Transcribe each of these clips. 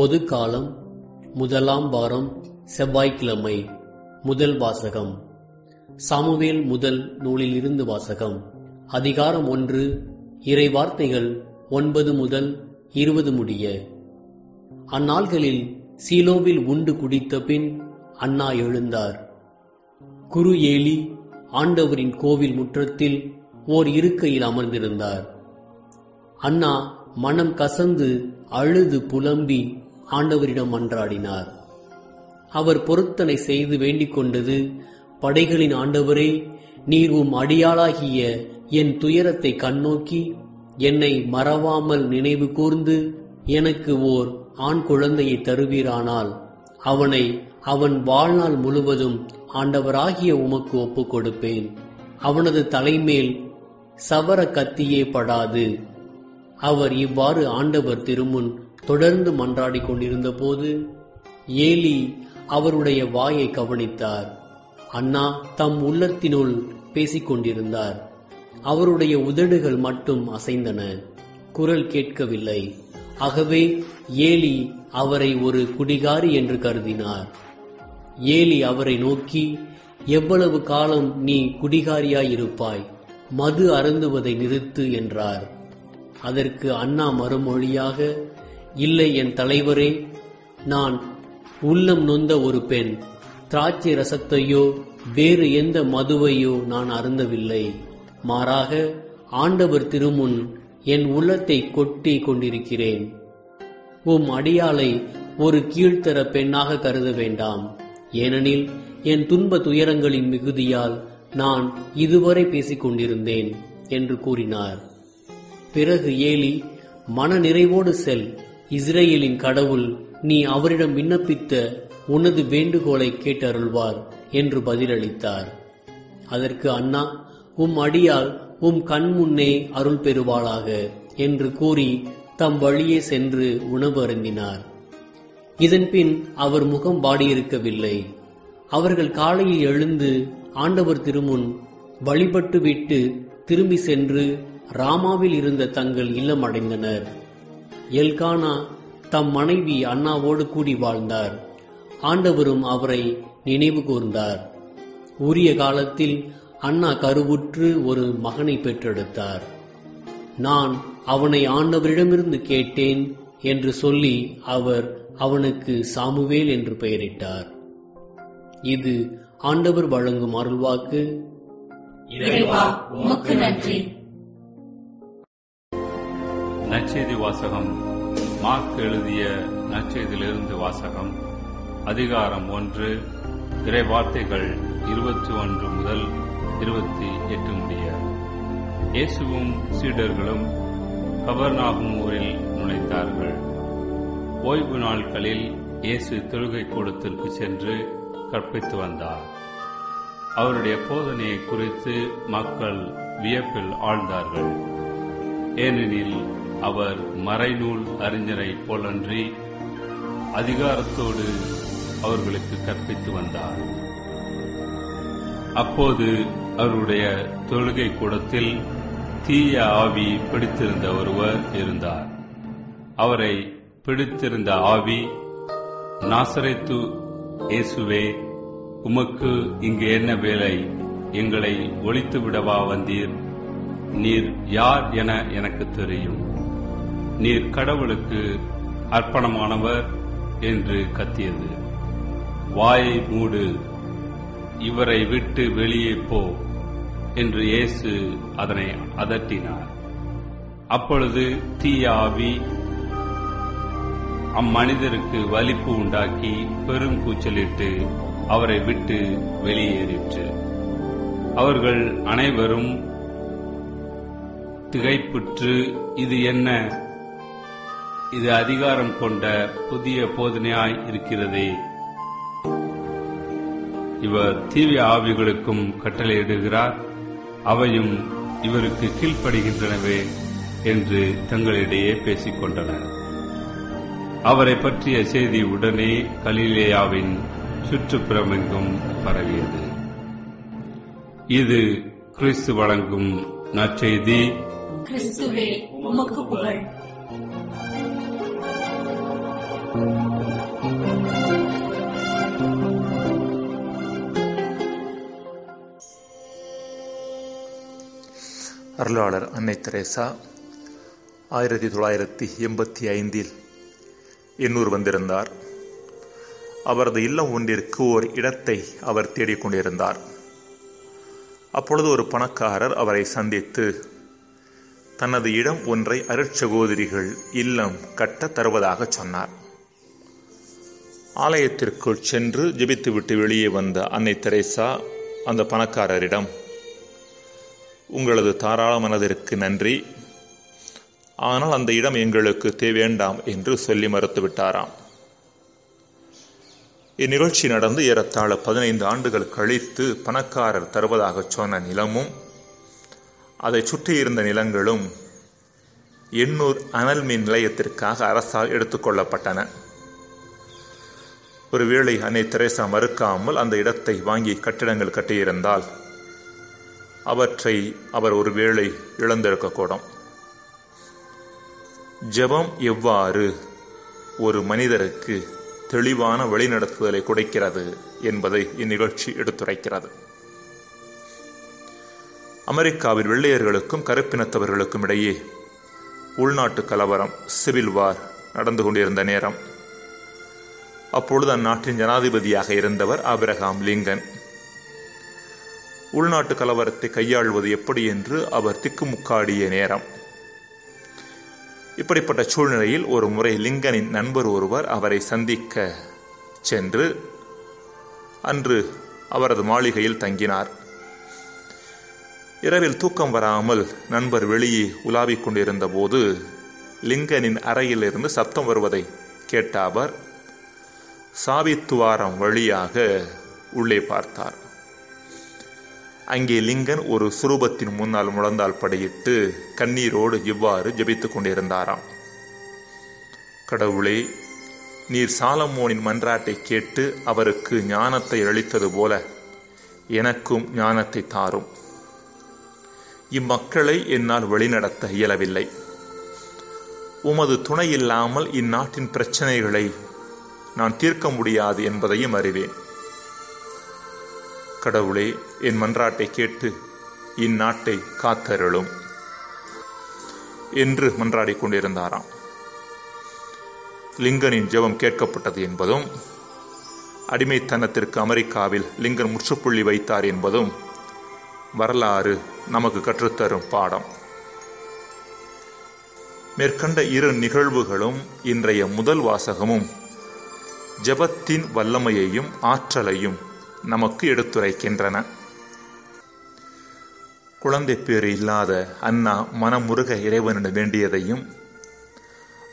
பொதுக்காலம் முதலாம் வாரம் செவ்வாய்க்கிழமை முதல் வாசகம். சாமுவேல் முதல் நூலில் இருந்து வாசகம். அதிகாரம் ஒன்று இறை வார்த்தைகள் ஒன்பது முதல் இருபது முடிய. அந்நாள்களில் சீலோவில் உண்டு குடித்த பின் அண்ணா எழுந்தார். குரு ஏலி ஆண்டவரின் கோவில் முற்றத்தில் ஓர் இருக்கையில் அமர்ந்திருந்தார். அண்ணா மனம் கசந்து அழுது புலம்பி ஆண்டவரிடம் மன்றாடினார். அவர் பொருத்தனை செய்து வேண்டிக் கொண்டது படைகளின் ஆண்டவரே நீர் உம் அடியாளாகிய என் துயரத்தை கண்ணோக்கி என்னை மறவாமல் நினைவு கூர்ந்து எனக்கு ஓர் ஆண் குழந்தையை தருவீரானால் அவனை அவன் வாழ்நாள் முழுவதும் ஆண்டவராகிய உமக்கு ஒப்புக் கொடுப்பேன். அவனது தலைமேல் சவர கத்தியே படாது. அவர் இவ்வாறு ஆண்டவர் திருமுன் தொடர்ந்து மன்றாடிக் கொண்டிருந்த போது ஏலி அவருடைய வாயை கவனித்தார். அண்ணா தம் உள்ளத்தினுள் பேசிக் கொண்டிருந்தார். அவருடைய உதடுகள் மட்டும் அசைந்தன. குரல் கேட்கவில்லை. ஆகவே ஏலி அவரை ஒரு குடிகாரி என்று கருதினார். ஏலி அவரை நோக்கி எவ்வளவு காலம் நீ குடிகாரியாயிருப்பாய்? மது அருந்துவதை நிறுத்து என்றார். அதற்கு அண்ணா மறுமொழியாக இல்லை என் தலைவரே நான் உள்ளம் நொந்த ஒரு பெண். திராட்சை ரசத்தையோ வேறு எந்த மதுவையோ நான் அருந்தவில்லை. மாறாக ஆண்டவர் திருமுன் என் உள்ளத்தை கொட்டி கொண்டிருக்கிறேன். உம் அடியாளை ஒரு கீழ்த்தர பெண்ணாக கருத வேண்டாம். ஏனெனில் என் துன்ப துயரங்களின் மிகுதியால் நான் இதுவரை பேசிக் கொண்டிருந்தேன் என்று கூறினார். பிறகு ஏலி மன நிறைவோடு செல். இஸ்ரேலின் கடவுள் நீ அவரிடம் விண்ணப்பித்த உனது வேண்டுகோளை கேட்டருள்வார் என்று பதிலளித்தார். அதற்கு அண்ணா உம் அடியால் உம் கண் முன்னே அருள் பெறுவாளாக என்று கூறி தம் வழியே சென்று உணவு அருந்தினார். இதன்பின் அவர் முகம் வாடியிருக்கவில்லை. அவர்கள் காலையில் எழுந்து ஆண்டவர் திருமுன் வழிபட்டு விட்டு திரும்பி சென்று ராமாவில் இருந்த தங்கள் இல்லம் அடைந்தனர். எல்கானா தம் மனைவி அண்ணாவோடு கூடி வாழ்ந்தார். ஆண்டவரும் அவரை நினைவு கூர்ந்தார். உரிய காலத்தில் அண்ணா கருவுற்று ஒரு மகனை பெற்றெடுத்தார். நான் அவனை ஆண்டவரிடமிருந்து கேட்டேன் என்று சொல்லி அவர் அவனுக்கு சாமுவேல் என்று பெயரிட்டார். இது ஆண்டவர் வழங்கும் அருள்வாக்கு. நன்றி. நற்செய்தி வாசகம் மார்க் எழுதிய நற்செய்தியிலிருந்து வாசகம் அதிகாரம் ஒன்று இறை வார்த்தைகள் இருபத்தி ஒன்று முதல் இருபத்தி எட்டு முடிய. இயேசுவும் சீடர்களும் கபர்நாகும் ஊரில் நுழைந்தார்கள். ஓய்வு நாட்களில் இயேசு தொழுகை கூடத்திற்கு சென்று கற்பித்து வந்தார். அவருடைய போதனையை குறித்து மக்கள் வியப்பில் ஆழ்ந்தார்கள். ஏனெனில் அவர் மறைநூல் அறிஞரைப் போலன்றி அதிகாரத்தோடு அவர்களுக்கு கற்பித்து வந்தார். அப்போது அவருடைய தொழுகை கூடத்தில் தீய ஆவி பிடித்திருந்த ஒருவர் இருந்தார். அவரை பிடித்திருந்த ஆவி நாசரைத்து இயேசுவே உமக்கு இங்கு என்ன வேலை? எங்களை ஒழித்து விடவா வந்தீர்? நீர் யார் என எனக்கு தெரியும். நீர் கடவுளுக்கு அர்ப்பணமானவர் என்று கத்தியது. வாயை மூடு இவரை விட்டு வெளியே போ என்று இயேசு அதனை அதட்டினார். அப்பொழுது தீய ஆவி அம்மனிதருக்கு வலிப்பு உண்டாக்கி பெரும் கூச்சலிட்டு அவரை விட்டு வெளியேறிற்று. அவர்கள் அனைவரும் திகைப்புற்று இது என்ன? இது அதிகாரம் கொண்ட புதிய போதனையாய் இருக்கிறதே. இவர் தீவிய ஆவிகளுக்கும் கட்டளையிடுகிறார் அவையும் இவருக்கு கீழ்ப்படுகின்றனவே என்று தங்களிடையே பேசிக் கொண்டனர் அவரை பற்றிய செய்தி உடனே கலிலேயாவின் சுற்றுப்புறமெங்கும் பரவியது. இது கிறிஸ்து வழங்கும் நற்செய்தி. கிறிஸ்துவே உமக்கு புகழ். அருளாளர் அன்னை தெரேசா ஆயிரத்தி தொள்ளாயிரத்தி எண்பத்தி ஐந்தில் எண்ணூர் வந்திருந்தார். அவரது இல்லம் ஒன்றிற்கு ஓர் இடத்தை அவர் தேடிக்கொண்டிருந்தார் அப்பொழுது ஒரு பணக்காரர் அவரை சந்தித்து தனது இடம் ஒன்றை அருட்சகோதரிகள் இல்லம் கட்ட தருவதாக சொன்னார். ஆலயத்திற்குள் சென்று ஜெபித்துவிட்டு வெளியே வந்த அன்னை தெரேசா அந்த பணக்காரரிடம் உங்களது தாராள மனதிற்கு நன்றி. ஆனால் அந்த இடம் எங்களுக்கு தேவேண்டாம் என்று சொல்லி மறுத்துவிட்டாராம். இந்நிகழ்ச்சி நடந்து ஏறத்தாழ பதினைந்து ஆண்டுகள் கழித்து பணக்காரர் தருவதாக சொன்ன நிலமும் அதை சுற்றியிருந்த நிலங்களும் எண்ணூர் அனல் மின் நிலையத்திற்காக அரசால் எடுத்துக்கொள்ளப்பட்டன ஒருவேளை அன்னை தெரேசா மறுக்காமல் அந்த இடத்தை வாங்கி கட்டிடங்கள் கட்டியிருந்தால் அவற்றை அவர் ஒருவேளை இழந்திருக்கக்கூடும் ஜெபம் எவ்வாறு ஒரு மனிதருக்கு தெளிவான வழிநடத்துதலை கொடுக்கிறது என்பதை இந்நிகழ்ச்சி எடுத்துரைக்கிறது. அமெரிக்காவில் வெள்ளையர்களுக்கும் கருப்பினத்தவர்களுக்கும் இடையே உள்நாட்டு கலவரம் சிவில் வார் நடந்து கொண்டிருந்த நேரம். அப்பொழுது அந்நாட்டின் ஜனாதிபதியாக இருந்தவர் ஆபிரகாம் லிங்கன். உள்நாட்டு கலவரத்தை கையாள்வது எப்படி என்று அவர் திக்குமுக்காடிய நேரம். இப்படிப்பட்ட சூழ்நிலையில் ஒரு முறை லிங்கனின் நண்பர் ஒருவர் அவரை சந்திக்க சென்று அன்று அவரது மாளிகையில் தங்கினார். இரவில் தூக்கம் வராமல் நண்பர் வெளியே உலாவிக் கொண்டிருந்த போது லிங்கனின் அறையிலிருந்து சத்தம் வருவதை கேட்ட அவர் சாவித்துவாரம் வழியாக உள்ளே பார்த்தார். அங்கே லிங்கன் ஒரு சுரூபத்தின் முன்னால் முழந்தால் படையிட்டு கண்ணீரோடு இவ்வாறு ஜெபித்துக் கொண்டிருந்தாராம். கடவுளே நீர் சாலமோனின் மன்றாட்டை கேட்டு அவருக்கு ஞானத்தை அளித்தது போல எனக்கும் ஞானத்தை தாரும். இம்மக்களை என்னால் வழிநடத்த இயலவில்லை. உமது துணை இல்லாமல் இந்நாட்டின் பிரச்சனைகளை நான் தீர்க்க முடியாது என்பதையும் அறிவேன். கடவுளே என் மன்றாட்டை கேட்டு இந்நாட்டை காத்தருளும். என்று மன்றாடிக் கொண்டிருந்தாராம். லிங்கனின் ஜெபம் கேட்கப்பட்டது என்பதும் அடிமைத்தனத்திற்கு அமெரிக்காவில் லிங்கன் முற்றுப்புள்ளி வைத்தார் என்பதும் வரலாறு நமக்கு கற்றுத்தரும் பாடம். மேற்கண்ட இரு நிகழ்வுகளும் இன்றைய முதல் வாசகமும் ஜபத்தின் வல்லமையையும் ஆற்றலையும் நமக்கு எடுத்துரைக்கின்றன. குழந்தை பேறு இல்லாத அண்ணா மனமுருக இறைவனிடம் வேண்டியதையும்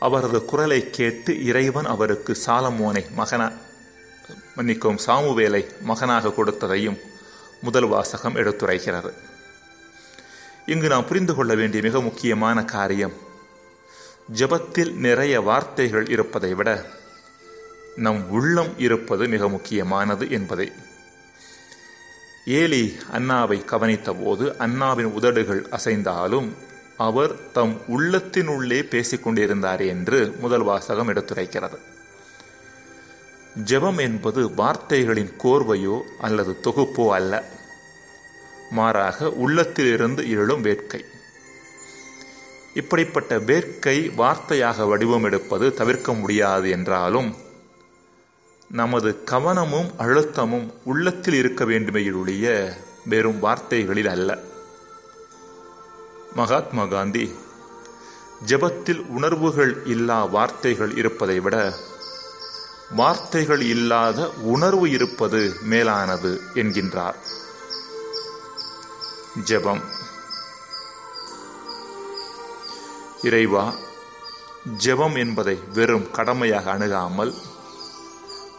அவரது குரலை கேட்டு இறைவன் அவருக்கு சாலமோனை மகன மன்னிக்கும் சாமுவேலை மகனாக கொடுத்ததையும் முதல் வாசகம் எடுத்துரைக்கிறது. இங்கு நாம் புரிந்து கொள்ள வேண்டிய மிக முக்கியமான காரியம் ஜபத்தில் நிறைய வார்த்தைகள் இருப்பதை விட நம் உள்ளம் இருப்பது மிக முக்கியமானது என்பதை. ஏலி அண்ணாவை கவனித்த போது அண்ணாவின் உதடுகள் அசைந்தாலும் அவர் தம் உள்ளத்தினுள்ளே பேசிக்கொண்டிருந்தார் என்று முதல் வாசகம் எடுத்துரைக்கிறது. ஜெபம் என்பது வார்த்தைகளின் கோர்வையோ அல்லது தொகுப்போ அல்ல. மாறாக உள்ளத்திலிருந்து எழும் வேட்கை. இப்படிப்பட்ட வேட்கை வார்த்தையாக வடிவம் எடுப்பது தவிர்க்க முடியாது என்றாலும் நமது கவனமும் அழுத்தமும் உள்ளத்தில் இருக்க வேண்டுமையிலுடைய வெறும் வார்த்தைகளில் அல்ல. மகாத்மா காந்தி ஜெபத்தில் உணர்வுகள் இல்லா வார்த்தைகள் இருப்பதை விட வார்த்தைகள் இல்லாத உணர்வு இருப்பது மேலானது என்கின்றார். ஜெபம். இறைவா ஜெபம் என்பதை வெறும் கடமையாக அணுகாமல்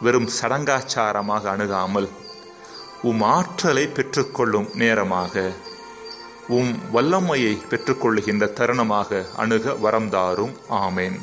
வெறும் சடங்காச்சாரமாக அணுகாமல் உம் ஆற்றலை பெற்றுக்கொள்ளும் நேரமாக உம் வல்லமையை பெற்றுக்கொள்ளுகின்ற தருணமாக அணுக வரம்தாரும் ஆமேன்.